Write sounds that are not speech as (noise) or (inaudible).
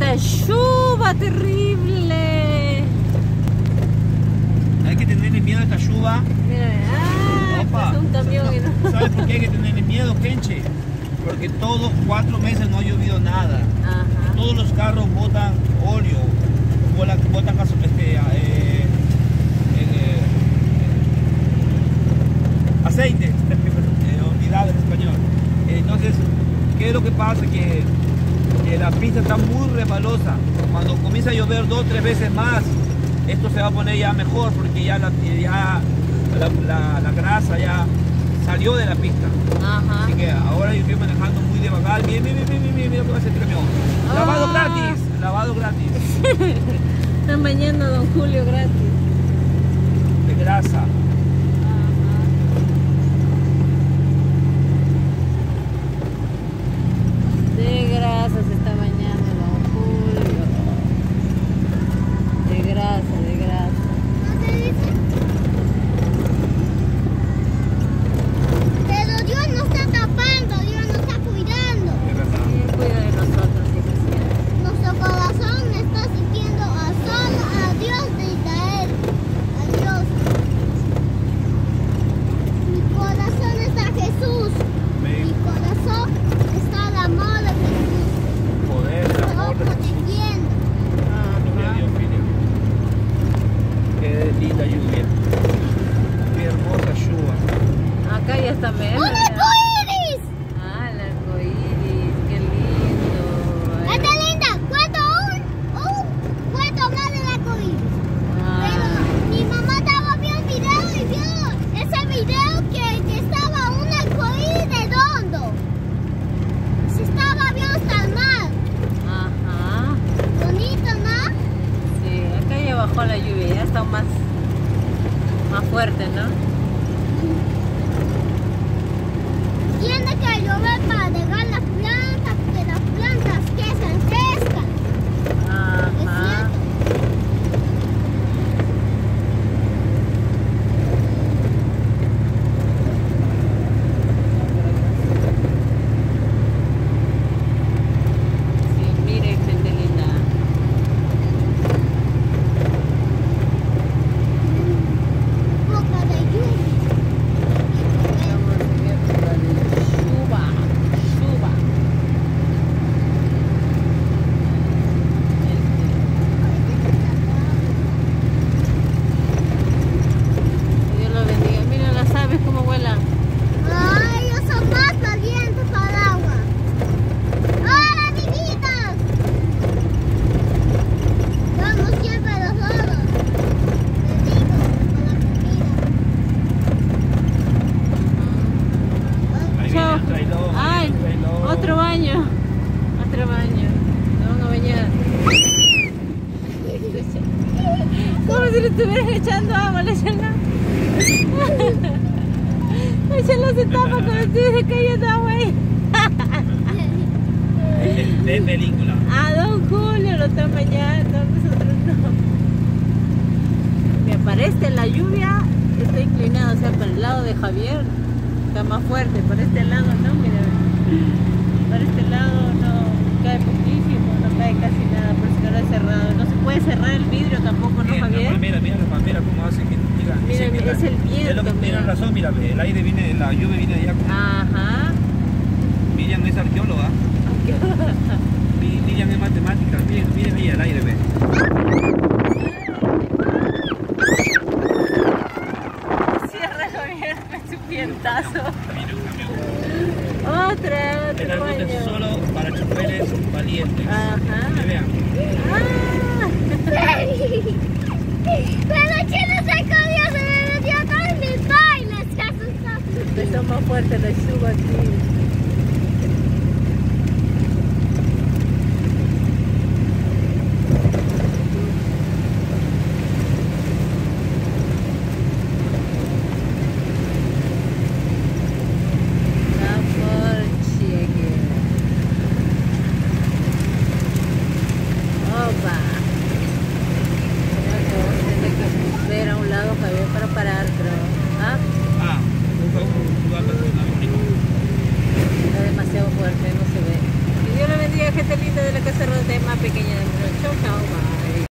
esta lluvia terrible. Hay que tenerle miedo a esta lluvia. Mira, ah, Opa. es un camión. y no- ¿Sabes por qué hay que tenerle miedo, Kenche? Porque todos cuatro meses no ha llovido nada. Ajá. Todos los carros botan óleo, botan, botan gaso- este, eh, eh, eh, aceite, (laughs) eh, olvidado en español. Entonces, ¿qué es lo que pasa? Que, que la pista está muy resbalosa. Cuando comienza a llover dos o tres veces más, esto se va a poner ya mejor porque ya la, ya la, la- la grasa ya salió de la pista. Ajá. Así que ahora yo estoy manejando muy de vagar. Miren, miren, miren, miren, miren lo que va a hacer el camión. Lavado Ah. gratis, lavado gratis. (laughs) Están bañando a Don Julio gratis. De grasa. De grasa se está bañando Don Julio. De grasa, de grasa. ¿No te dice? Pero Dios no está tapando, Dios no está cuidando. De verdad. Sí, cuida de nosotros, hija, sí. Nuestro corazón está sintiendo a solo a Dios de Israel. A Dios. Mi corazón está Jesús. Mi Ven, corazón está el amor de Jesús. poder, el Todo amor de Jesús. protegiendo. Gloria a Dios, Miriam. Qué linda lluvia. Qué hermosa lluvia. Acá ya está menos. ¡Un ya. arcoíris! Ah, el arcoíris, qué lindo. ¡Está linda! ¿Cuánto un? Un cuento más del arcoíris. Pero Ah, mi mamá estaba viendo el video y vio ese video que, que estaba un arcoíris redondo. Se estaba viendo hasta el mar. ajá. Bonito, ¿no? Sí, acá ya bajó la lluvia, ya está más, más fuerte, ¿no? Tiene que llover para regar las plantas, que las plantas que se crezcan. Es Ajá. cierto. Sí, mire, gente linda. Poca de lluvia. Estamos viendo la de Suba, Suba. Dios lo bendiga. Mira las aves cómo vuelan. Ay, ellos son más valientes para el agua. ¡Hola, amiguitos! Vamos siempre a los lados. Les digo, con la comida. Ahí viene Chao. el trailón, ahí Ay, viene el trailón. otro baño. Otro baño. Nos van a bañar. Como si le estuvieran echando agua, echan agua. Le echan se tapa como si estuviera cayendo agua ahí. De, película. A Don Julio lo están bañando, nosotros no. Me parece la lluvia está inclinada, o sea, para el lado de Javier está más fuerte, por este lado no, mira. Para este lado no cae poquísimo, no cae casi nada, por eso no lo he cerrado. No se puede cerrar el vidrio tampoco, ¿no, Javier? Mira, mira, mira, cómo hace que mira, Mira, que mira, es el Es lo que viento, tienen mira. razón, mira, ve, el aire viene, la lluvia viene de allá. Ajá. Miriam es arqueóloga. (laughs) Mi- Miriam es matemática. Miren, miren ahí el aire, ve. Cierra Javier, es. Mira, un camión. Otra, El otro árbol es baño. solo para choferes valientes. Ajá. Que vean. Ah. (laughs) Pero ¿quién se escondió? Se me metió en mis bailes. Se asustó. Empezó más fuerte la lluvia aquí. Bye.